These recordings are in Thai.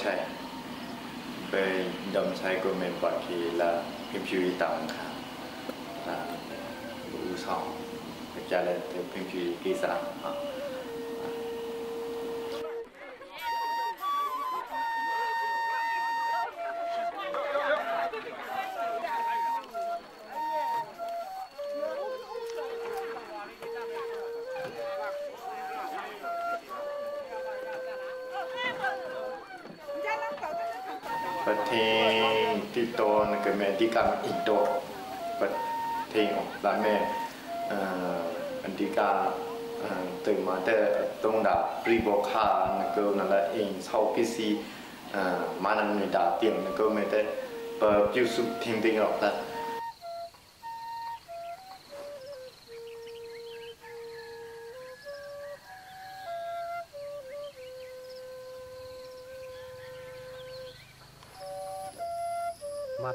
ใช่ไปดมใช้กลุ่มเมมบอร์ดีแล้วพิมพ์ชีวิตต่างค่ะแล้วอู้ซองจะเล่นเพิมพ์ชีวิตกี่สาอะ ทศที่โตนก็แม่ที่การมอินโดประเทศละแม่อันที่กาตื่นมาแต่ตรงดาปรีบอกคาน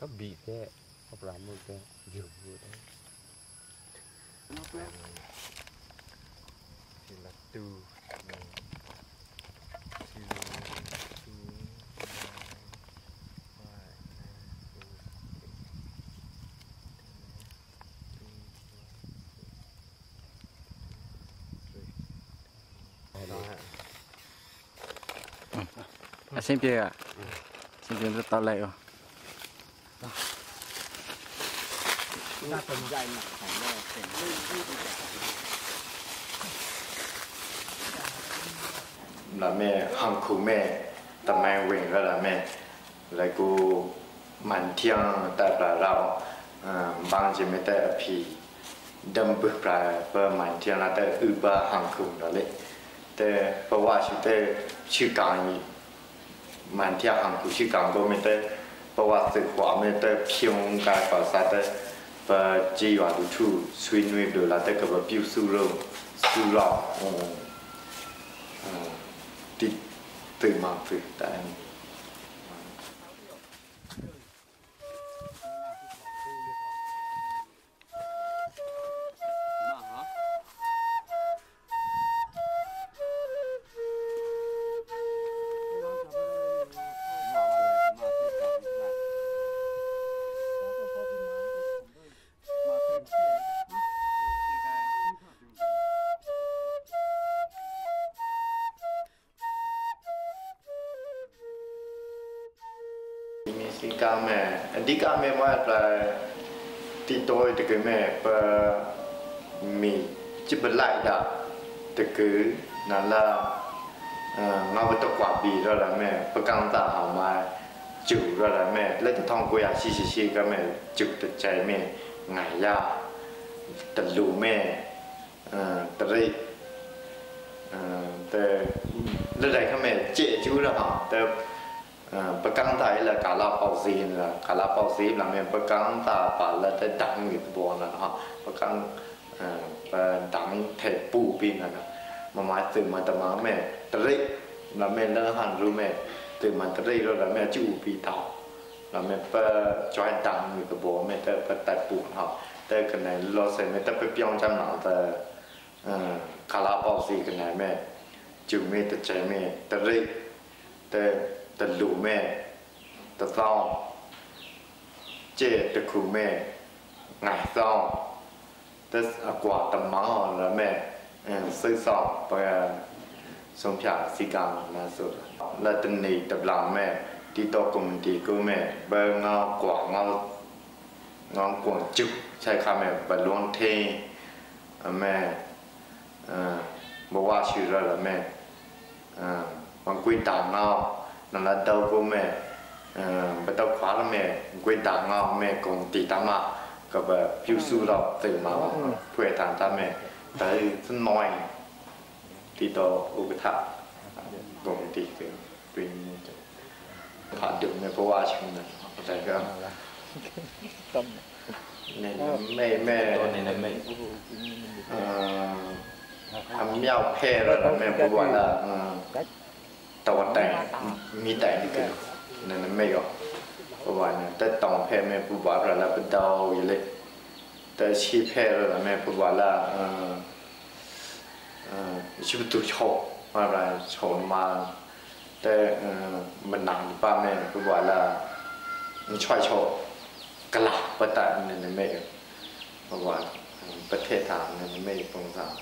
nó bị thế hoặc là một cái nhiều vừa đấy nó quét thì là từ Sempre, sempre tá legal. น่าสนใจหนักของแม่เป็นเรื่องที่ดีลาแม่ห้องคูแม่ตะแมงเวงก็ลาแม่แล้วกูมันเที่ยงแต่ปลาเราบางจะไม่แต่พีดำบึกปลาเปิ่มันเที่ยงละแต่อือบาห้องคูนั่นแหละแต่เพราะว่าชื่อแต่ชื่อกางมันเที่ยงห้องคูชื่อกางก็ไม่แต่เพราะว่าสื่อความไม่แต่เพียงกายภาษาแต่ ပါကြေးရွာလူထုဆွေးနွေးလို့လာတက်ကပပြူစုလို့စုလောက်ဟိုဒီတိမ်မှဖြစ်တိုင်း อแม่ปลามีจิบไล่ดาตะคือนั่นละเงาตะกว่าบีแล้วละแม่ประกังตาหามาจุแล้วละแม่เล่นทองกุยาชิชิชิก็แม่จุตะใจแม่ไงยาตะลูแม่ตะริแต่เรื่องใดข้าแม่เจ๊จู้แล้วฮะแต่ bậc căng tay là cả là bảo gì là cả là bảo gì là mình bậc căng ta bảo là tới đặng người bộ là họ bậc căng và đặng thể bù pin là mà mai từ mà tầm mà mẹ tới là mẹ lỡ hẳn rồi mẹ từ mà tới rồi là mẹ chịu bị tao là mẹ phải cho anh đặng người bộ mẹ tới phải tại bù họ tới cái này lo sẽ mẹ tới phải biong chăm nào tới cả là bảo gì cái này mẹ chịu mẹ tới chạy mẹ tới tới ตะลูแม่ตะซองเจตะคูแม่ไงซองตะกว่าตะมังแล้วแม่ซื้อซองไปสมผาสิกามนะสุดแล้วตะนีตะหลังแม่ที่ตกุมตีกูแม่เบอเงากว่าเงาเงากวงจุกใช่ค่ะแม่บรรลุเทแม่บอกว่าชื่ออะไรแม่บางกุยตามเงา นันดาวกูแ拉到过没？嗯，不到垮了没？鬼打我没？工地打嘛？ก็แบบพิวสู้เราตื่นมาเพื่อทานตาแม่แต่สน้อยที่ต่ออุปถัมภ์กงตีเกินด้วยผ่านดึงไม่เพราะว่าฉันนะแต่ก็เไม่แม่ตอนนี้นะไม่ทำยาวแพ้แล้วแม่พูดว่าละ มีแต่นี่คือนั่นไม่กเพระว่าเนี่ยแต่ตองแพร่แม่พูดว่าละละเป็นดาวอยู่เลยแต่ชีแพร่แล้วแม่พูดว่าละเอ่อเอ่อชีวิตตัวโชคอะไรโชนมาแต่เอ่อมันหนังป้าแม่พูดว่าละมันช่วยโชคกลับประตานั่นนไม่เพระว่าประเทศทางนั้นไม่ตรงสาม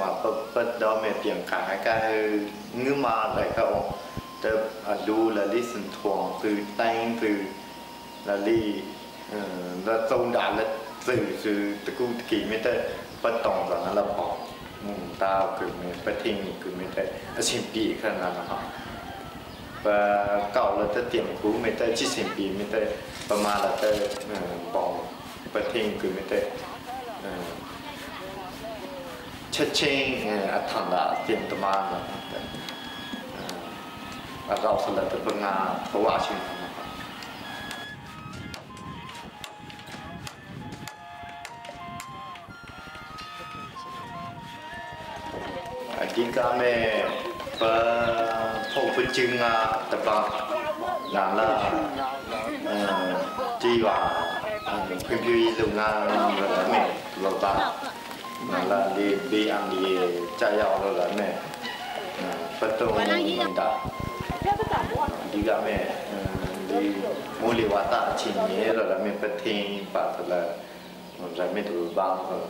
ว่าเปิดเปิดดอมเมเปียงขาก็คืองื้อมาเลยก็แต่ดูละลิสันทวงคือแตงคือละลิเอ่อละตรงดานละสื่อคือตะกูตะกี้ไม่ได้ประตองตอนนั้นละพอมุมตาคือไม่ประทิงคือไม่ได้อาชิมปีขนาดนั้นนะครับ và cậu là tới tiệm cũ mới 채칭 예, 아탄다 띠엄드만 아가우살라 드벙아 도와신 아기감에 바 포부증아 드바 나라 어 지와 平平一路啊，我们老大。 နာလာလေးဘေးအန္တရာယ်ကြာရောက်လို့လာမယ်ပတ်တော်တာဒီကမဲ့ဒီမိုးလေဝသအချင်းရဲ့လာမယ်ပထင်းပါတလာမဇာမေတူဘာလို့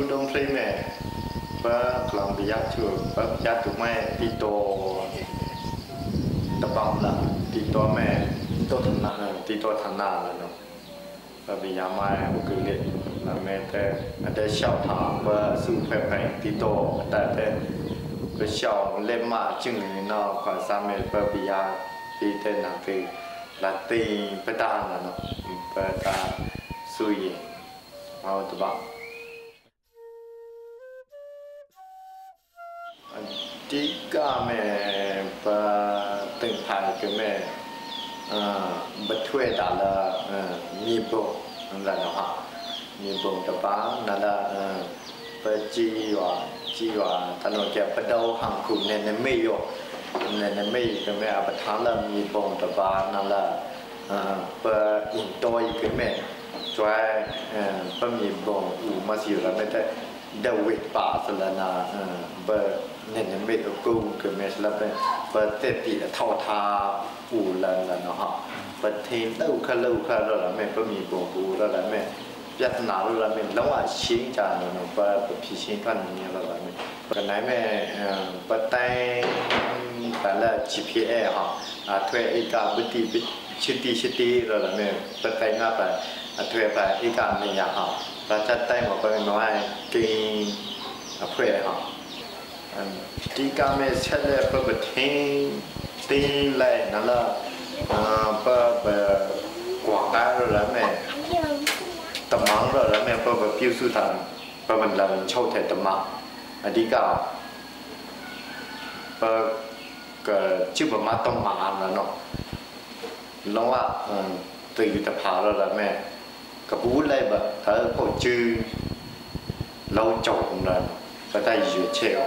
ตุดงเฟแมเปิ้ลกลองไปยักชัวเปิ้ลยักถูกแม่ตีโตตะปองละตีตัวแม่โตัวนาตีตัวนาเลยเนาะเปิ้ลไปยามาบุกเล็กแล้แม่แต่แต่เช่าถามว่าสู้แผ่นตีโตแต่แต่ก็เช่าเล่มมาจึงเนาะขอสามเปิ้ลไปยาตีเต้นหนังตีลาตีเปตาเนาะเปตาสุยเอาตะบัง จีก็แม่ปะตึงพายก็แม่อ่าบัดช่วยตาละมีบงนั่นแหละฮะมีบงตะบ้านั่นละปะจีว่าจีว่าถนนแกปะเดาหังคุณเนี่ยไม่ยกเนี่ยไม่ก็แม่ปะทานละมีบงตะบ้านั่นละอ่าปะอินโตยก็แม่ช่วยปะมีบงอูมาสิละไม่ได้เดวิดป่าสละนาเออ เนี่ยเนี่ยไม่ต้องกู้เกิดเมสละเป็นประเทศที่เท่าทาอูลันละเนาะฮะประเทศเต้าข้าเล่าข้าเราละแม่ก็มีบวกูเราละแม่ပြဿနာလို့လည်းမင်းလုံးဝရှင်းကြတယ်နော်ဘာဖြစ်ရှင်းကနေရတာလည်းကနိုင်မဲ့ပတိုင်းပါလာ GPA ဟာအထွေဧကပတိချစ်တီချစ်တီရလည်းမင်းပတိုင်းကပါအထွေပါဧကမညာဟာဘာသက်တိုင်းမှာပဲမဝိုင်းကင်းအဖွဲ့ဟာ ဒီကမဲဆက်လက်ပပတင်းတင်းလိုက်နလာပပကွာကားရမဲတမန်ရမဲပပပြုစုတာပပလန်ချုပ်တဲ့တမအဓိကပကချိပမတ်မမာနော်လောကတေယူတဖာရမဲ cái bú lại bật thở cổ chư lâu chồng là có tay dựa treo